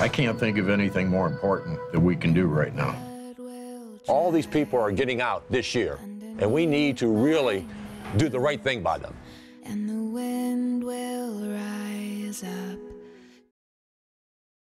I can't think of anything more important that we can do right now. All these people are getting out this year, and we need to really do the right thing by them.